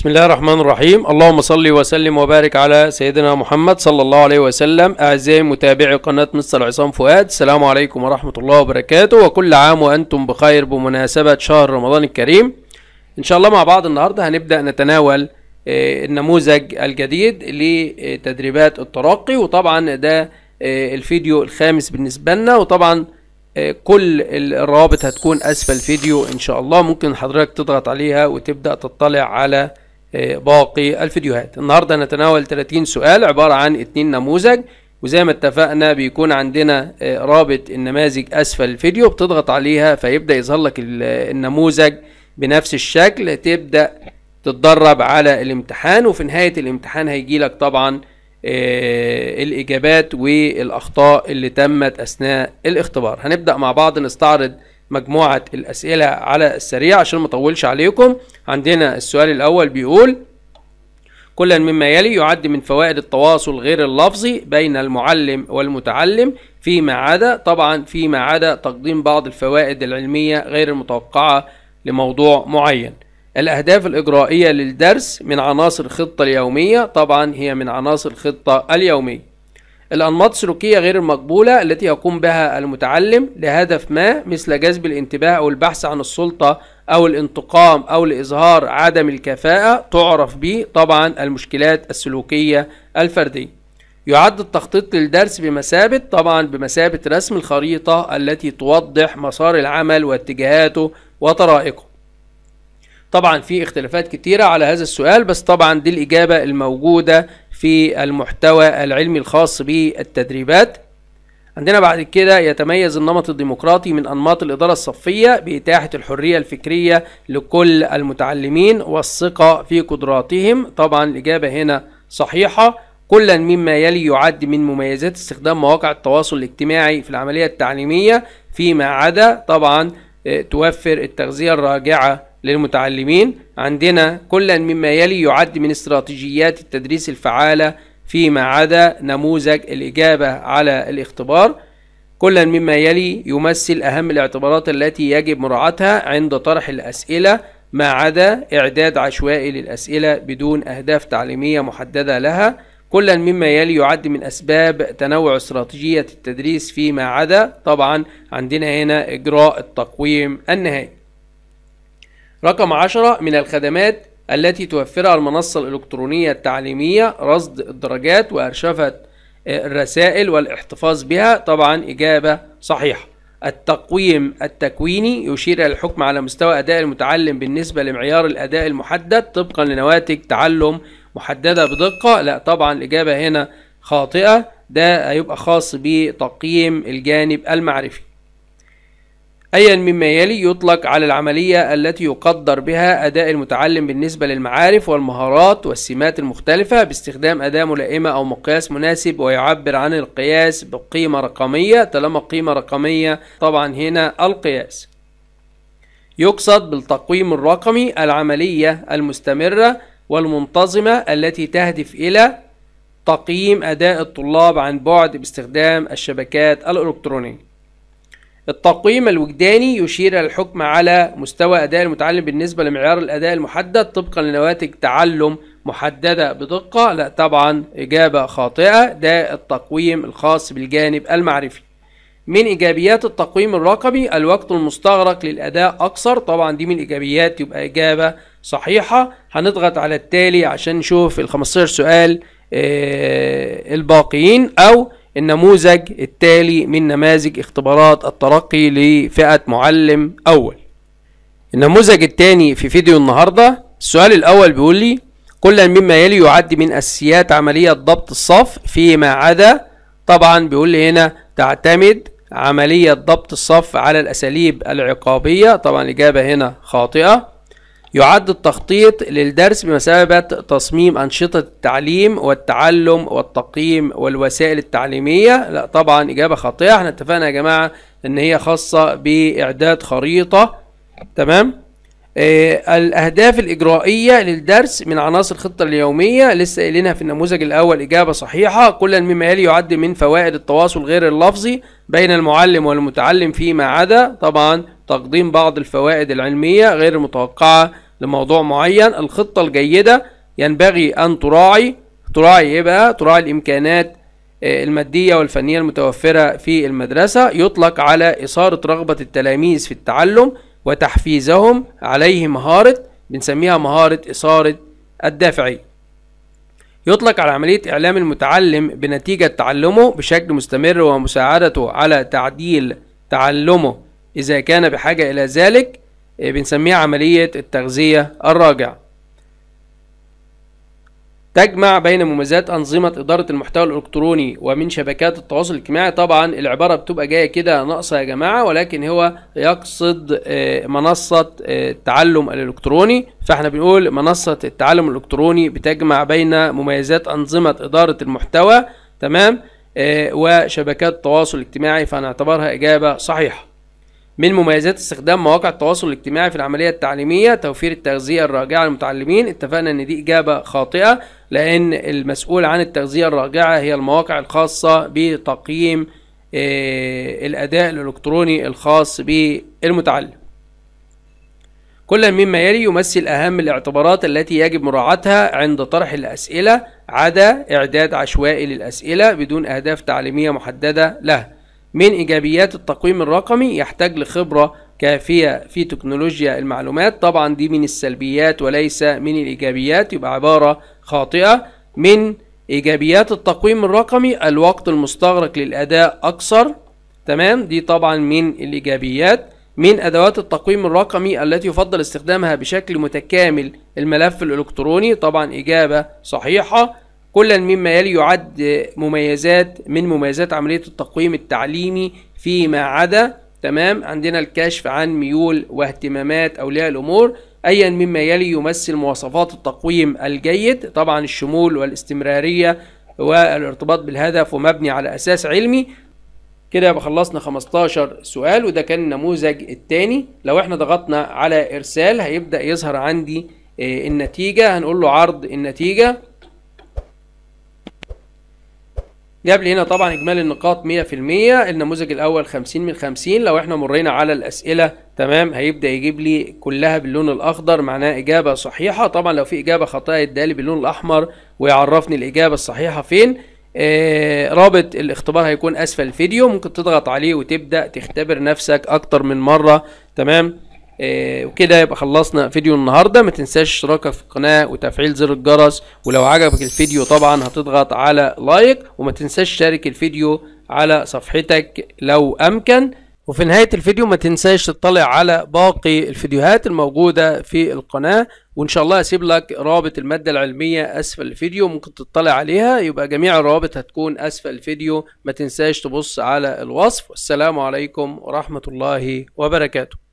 بسم الله الرحمن الرحيم اللهم صل وسلم وبارك على سيدنا محمد صلى الله عليه وسلم أعزائي متابعي قناة مستر عصام فؤاد السلام عليكم ورحمة الله وبركاته وكل عام وأنتم بخير بمناسبة شهر رمضان الكريم إن شاء الله مع بعض النهاردة هنبدأ نتناول النموذج الجديد لتدريبات الترقي وطبعا ده الفيديو الخامس بالنسبة لنا وطبعا كل الروابط هتكون اسفل الفيديو ان شاء الله ممكن حضرتك تضغط عليها وتبدا تطلع على باقي الفيديوهات. النهارده نتناول 30 سؤال عبارة عن اتنين نموذج وزي ما اتفقنا بيكون عندنا آه، رابط النماذج أسفل الفيديو بتضغط عليها فيبدأ يظهر لك ال- النموذج بنفس الشكل. تبدأ تتدرب على الامتحان وفي نهاية الامتحان هيجي لك طبعا آه، الإجابات والأخطاء اللي تمت أثناء الاختبار. هنبدأ مع بعض نستعرض مجموعة الأسئلة على السريع عشان ما أطولش عليكم. عندنا السؤال الأول بيقول كلا مما يلي يعد من فوائد التواصل غير اللفظي بين المعلم والمتعلم فيما عدا طبعا فيما عدا تقديم بعض الفوائد العلمية غير المتوقعة لموضوع معين. الأهداف الإجرائية للدرس من عناصر الخطة اليومية طبعا هي من عناصر الخطة اليومية. الأنماط السلوكية غير المقبولة التي يقوم بها المتعلم لهدف ما مثل جذب الانتباه أو البحث عن السلطة أو الانتقام أو لإظهار عدم الكفاءة تعرف به طبعا المشكلات السلوكية الفردية. يعد التخطيط للدرس بمثابة طبعا بمثابة رسم الخريطة التي توضح مسار العمل واتجاهاته وطرائقه. طبعا في اختلافات كتيرة على هذا السؤال بس طبعا دي الإجابة الموجودة في المحتوى العلمي الخاص بالتدريبات. عندنا بعد كده يتميز النمط الديمقراطي من أنماط الإدارة الصفية بإتاحة الحرية الفكرية لكل المتعلمين والثقة في قدراتهم. طبعا الإجابة هنا صحيحة. كلا مما يلي يعد من مميزات استخدام مواقع التواصل الاجتماعي في العملية التعليمية فيما عدا طبعا آه، توفر التغذية الراجعة للمتعلمين. عندنا كلا مما يلي يعد من استراتيجيات التدريس الفعالة فيما عدا نموذج الإجابة على الاختبار. كلا مما يلي يمثل أهم الاعتبارات التي يجب مراعاتها عند طرح الأسئلة ما عدا إعداد عشوائي للأسئلة بدون أهداف تعليمية محددة لها. كلا مما يلي يعد من أسباب تنوع استراتيجية التدريس فيما عدا طبعا عندنا هنا إجراء التقويم النهائي. رقم عشرة من الخدمات التي توفرها المنصة الإلكترونية التعليمية رصد الدرجات وأرشفة الرسائل والاحتفاظ بها. طبعا إجابة صحيحة. التقويم التكويني يشير إلى الحكم على مستوى أداء المتعلم بالنسبة لمعيار الأداء المحدد طبقا لنواتج تعلم محددة بدقة. لا طبعا الإجابة هنا خاطئة. ده هيبقى خاص بتقييم الجانب المعرفي. أيا مما يلي يطلق على العملية التي يقدر بها أداء المتعلم بالنسبة للمعارف والمهارات والسمات المختلفة باستخدام أداة ملائمة أو مقياس مناسب ويعبر عن القياس بقيمة رقمية طالما قيمة رقمية طبعا هنا القياس. يقصد بالتقويم الرقمي العملية المستمرة والمنتظمة التي تهدف إلى تقييم أداء الطلاب عن بعد باستخدام الشبكات الإلكترونية. التقويم الوجداني يشير إلى الحكم على مستوى أداء المتعلم بالنسبة لمعيار الأداء المحدد طبقا لنواتج تعلم محددة بدقة. لا طبعا إجابة خاطئة. ده التقويم الخاص بالجانب المعرفي. من إيجابيات التقويم الرقمي الوقت المستغرق للأداء أقصر. طبعا دي من الإيجابيات يبقى إجابة صحيحة. هنضغط على التالي عشان نشوف ال 15 سؤال آه، الباقيين أو النموذج التالي من نماذج اختبارات الترقي لفئة معلم أول. النموذج الثاني في فيديو النهاردة السؤال الأول بيقول لي كل مما يلي يعد من أساسيات عملية ضبط الصف فيما عدا؟ طبعا بيقول لي هنا تعتمد عملية ضبط الصف على الأساليب العقابية. طبعا الإجابة هنا خاطئة. يعد التخطيط للدرس بمثابة تصميم أنشطة التعليم والتعلم والتقييم والوسائل التعليمية. لا طبعا إجابة خاطئة. إحنا اتفقنا يا جماعة إن هي خاصة بإعداد خريطة. تمام؟ آه الأهداف الإجرائية للدرس من عناصر الخطة اليومية. لسه قايلينها في النموذج الأول إجابة صحيحة. كل مما يلي يعد من فوائد التواصل غير اللفظي بين المعلم والمتعلم فيما عدا. طبعا تقديم بعض الفوائد العلمية غير المتوقعة لموضوع معين. الخطة الجيدة ينبغي أن تراعي تراعي إيه بقى؟ تراعي الإمكانات آه، المادية والفنية المتوفرة في المدرسة. يطلق على إثارة رغبة التلاميذ في التعلم وتحفيزهم عليه مهارة بنسميها مهارة إثارة الدافعية يطلق على عملية إعلام المتعلم بنتيجة تعلمه بشكل مستمر ومساعدته على تعديل تعلمه. إذا كان بحاجة إلى ذلك آه، بنسميها عملية التغذية الراجعة. تجمع بين مميزات أنظمة إدارة المحتوى الإلكتروني ومن شبكات التواصل الاجتماعي. طبعا العبارة بتبقى جاية كده ناقصة يا جماعة ولكن هو يقصد آه، منصة آه، التعلم الإلكتروني. فإحنا بنقول منصة التعلم الإلكتروني بتجمع بين مميزات أنظمة إدارة المحتوى تمام وشبكات التواصل الاجتماعي. فهنعتبرها إجابة صحيحة. من مميزات استخدام مواقع التواصل الاجتماعي في العملية التعليمية توفير التغذية الراجعة للمتعلمين. اتفقنا إن دي إجابة خاطئة لأن المسؤول عن التغذية الراجعة هي المواقع الخاصة بتقييم آه، الأداء الإلكتروني الخاص بالمتعلم. كل مما يلي يمثل أهم الاعتبارات التي يجب مراعاتها عند طرح الأسئلة عدا إعداد عشوائي للأسئلة بدون أهداف تعليمية محددة له من إيجابيات التقويم الرقمي يحتاج لخبرة كافية في تكنولوجيا المعلومات. طبعا دي من السلبيات وليس من الإيجابيات يبقى عبارة خاطئة. من إيجابيات التقويم الرقمي الوقت المستغرق للأداء أقصر تمام؟ دي طبعا من الإيجابيات. من أدوات التقويم الرقمي التي يفضل استخدامها بشكل متكامل الملف الإلكتروني طبعا إجابة صحيحة. كل مما يلي يعد مميزات من مميزات عملية التقويم التعليمي فيما عدا تمام؟ عندنا الكشف عن ميول واهتمامات أولياء الأمور. أيا مما يلي يمثل مواصفات التقويم الجيد طبعا الشمول والاستمرارية والارتباط بالهدف ومبني على أساس علمي. كده يبقى خلصنا 15 سؤال وده كان النموذج الثاني لو إحنا ضغطنا على إرسال هيبدأ يظهر عندي آه، النتيجة. هنقول له عرض النتيجة. جاب لي هنا طبعا إجمالي النقاط 100% النموذج الأول 50 من 50 لو إحنا مرينا على الأسئلة تمام هيبدأ يجيب لي كلها باللون الأخضر معناها إجابة صحيحة. طبعا لو في إجابة خاطئة يدالي باللون الأحمر ويعرفني الإجابة الصحيحة فين. آه رابط الاختبار هيكون أسفل الفيديو ممكن تضغط عليه وتبدأ تختبر نفسك أكتر من مرة تمام. وكده يبقى خلصنا فيديو النهارده. ما تنساش اشتراكك في القناة وتفعيل زر الجرس. ولو عجبك الفيديو طبعا هتضغط على لايك. وما تنساش تشارك الفيديو على صفحتك لو أمكن. وفي نهاية الفيديو ما تنساش تطلع على باقي الفيديوهات الموجودة في القناة. وإن شاء الله أسيب لك رابط المادة العلمية أسفل الفيديو ممكن تطلع عليها. يبقى جميع الروابط هتكون أسفل الفيديو. ما تنساش تبص على الوصف. والسلام عليكم ورحمة الله وبركاته.